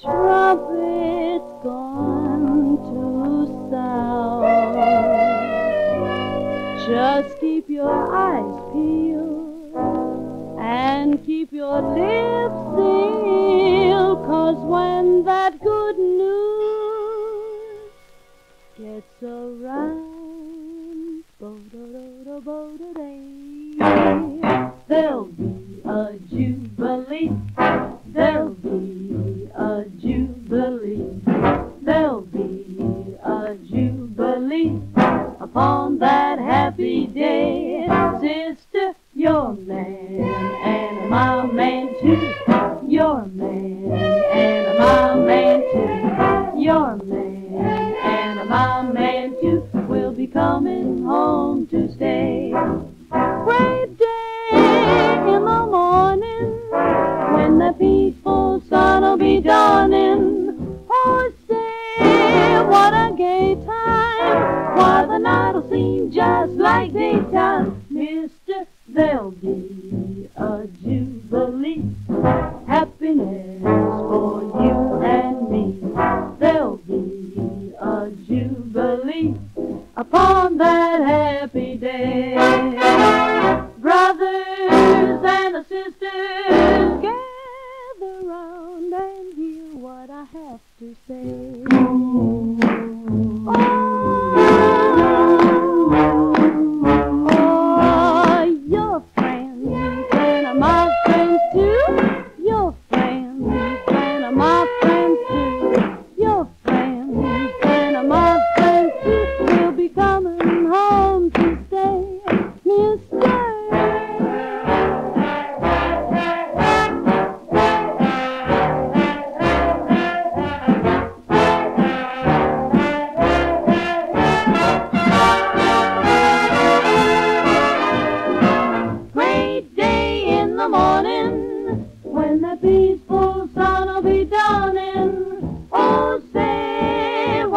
trumpet's gone to sound. Just keep your eyes peeled and keep your lips sealed, cause when that good news gets around, there'll be a jubilee. There'll be a jubilee. There'll be a jubilee upon that happy day. Sister, your man and my man too. Be dawning. Oh, say what a gay time! Why the night'll seem just like daytime, Mister. There'll be a jubilee, happiness for you and me. There'll be a jubilee upon I have to say. Oh,